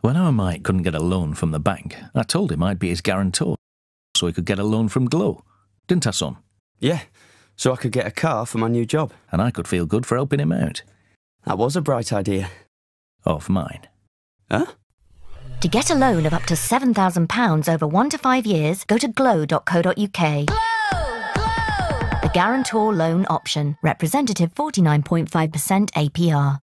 When our mate couldn't get a loan from the bank, I told him I'd be his guarantor so he could get a loan from Glo. Didn't I, son? Yeah, so I could get a car for my new job. And I could feel good for helping him out. That was a bright idea. Of mine. Huh? To get a loan of up to £7,000 over one to five years, go to glo.co.uk. Glo! Glo! The guarantor loan option. Representative 49.5% APR.